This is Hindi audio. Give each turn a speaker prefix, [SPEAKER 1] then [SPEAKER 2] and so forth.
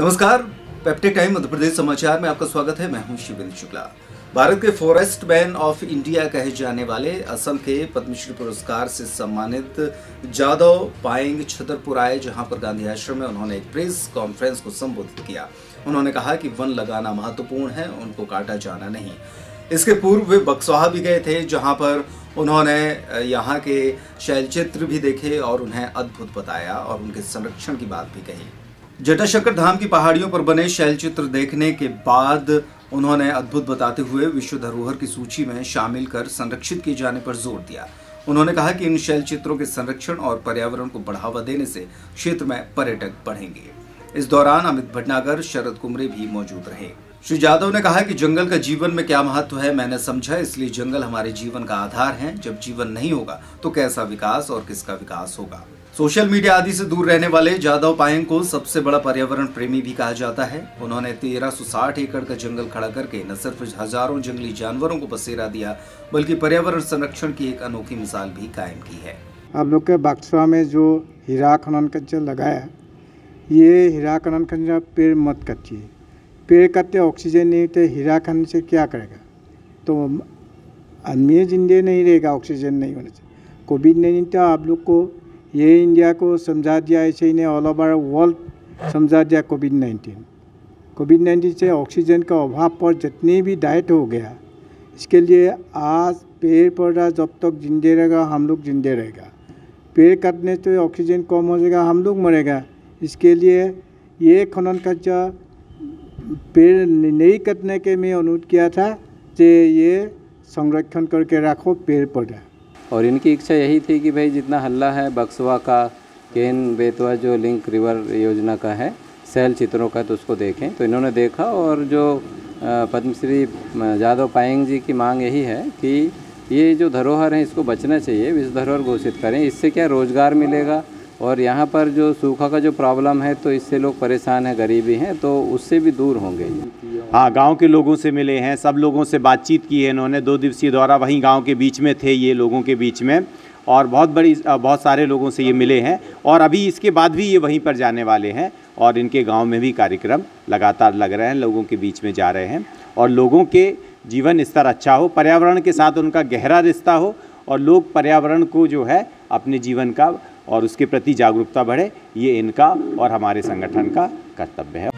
[SPEAKER 1] नमस्कार पेप्टिक टाइम मध्य प्रदेश समाचार में आपका स्वागत है। मैं हूँ शिवेंद्र शुक्ला। भारत के फॉरेस्ट मैन ऑफ़ इंडिया कहे जाने वाले असम के पद्मश्री पुरस्कार से सम्मानित जादव पाएंग छतरपुर आए, जहाँ पर गांधी आश्रम में उन्होंने एक प्रेस कॉन्फ्रेंस को संबोधित किया। उन्होंने कहा कि वन लगाना महत्वपूर्ण है, उनको काटा जाना नहीं। इसके पूर्व वे बक्सवाहा भी गए थे, जहाँ पर उन्होंने यहाँ के शैलचित्र भी देखे और उन्हें अद्भुत बताया और उनके संरक्षण की बात भी कही। जटाशंकर धाम की पहाड़ियों पर बने शैलचित्र देखने के बाद उन्होंने अद्भुत बताते हुए विश्व धरोहर की सूची में शामिल कर संरक्षित किए जाने पर ज़ोर दिया। उन्होंने कहा कि इन शैल चित्रों के संरक्षण और पर्यावरण को बढ़ावा देने से क्षेत्र में पर्यटक बढ़ेंगे। इस दौरान अमित भटनागर, शरद कुमरे भी मौजूद रहे। श्री जादव ने कहा कि जंगल का जीवन में क्या महत्व है, मैंने समझा, इसलिए जंगल हमारे जीवन का आधार है। जब जीवन नहीं होगा तो कैसा विकास और किसका विकास होगा? सोशल मीडिया आदि से दूर रहने वाले जादव पायंग को सबसे बड़ा पर्यावरण प्रेमी भी कहा जाता है। उन्होंने 1360 एकड़ का जंगल खड़ा करके न सिर्फ़ हज़ारों जंगली जानवरों को बसेरा दिया, बल्कि पर्यावरण संरक्षण की एक अनोखी मिसाल भी कायम की है।
[SPEAKER 2] आप लोग के बक्सवा में जो हीरा खनन कच्चा लगाया, ये हीरा खनन कच्चा पेड़ मत कच्चिए पेड़ काटते ऑक्सीजन नहीं तो हीरा खनन से क्या करेगा? तो आदमी जिंदे नहीं रहेगा, ऑक्सीजन नहीं होने से। कोविड नाइन्टीन तो आप लोग को, ये इंडिया को समझा दिया, ऐसे ही ऑल ओवर वर्ल्ड समझा दिया कोविड नाइन्टीन कोविड नाइन्टीन से ऑक्सीजन का अभाव पर जितनी भी डाइट हो गया, इसके लिए आज पेड़ पौधा जब तक जिंदे रहेगा, हम लोग जिंदे रहेगा। पेड़ काटने से ऑक्सीजन कम हो जाएगा, हम लोग मरेगा। इसके लिए ये खनन खर्चा पेड़ नहीं कटने के मैं अनुरोध किया था कि ये संरक्षण करके रखो, पेड़ पौधा।
[SPEAKER 3] और इनकी इच्छा यही थी कि भाई जितना हल्ला है, बक्सवा का, केन, बेतवा जो लिंक रिवर योजना का है, सैल चित्रों का तो उसको देखें। तो इन्होंने देखा और जो पद्मश्री जादव पाएंग जी की मांग यही है कि ये जो धरोहर है, इसको बचना चाहिए विश्व धरोहर घोषित करें। इससे क्या रोज़गार मिलेगा? और यहाँ पर जो सूखा का जो प्रॉब्लम है तो इससे लोग परेशान हैं, गरीबी हैं तो उससे भी दूर होंगे।
[SPEAKER 4] हाँ गाँव के लोगों से मिले हैं, सब लोगों से बातचीत की है इन्होंने। दो दिवसीय दौरा वहीं गाँव के बीच में थे ये लोगों के बीच में, और बहुत बड़ी बहुत सारे लोगों से ये मिले हैं, और अभी इसके बाद भी ये वहीं पर जाने वाले हैं, और इनके गाँव में भी कार्यक्रम लगातार लग रहे हैं, लोगों के बीच में जा रहे हैं, और लोगों के जीवन स्तर अच्छा हो, पर्यावरण के साथ उनका गहरा रिश्ता हो, और लोग पर्यावरण को जो है, अपने जीवन का और उसके प्रति जागरूकता बढ़े ये इनका और हमारे संगठन का कर्तव्य है।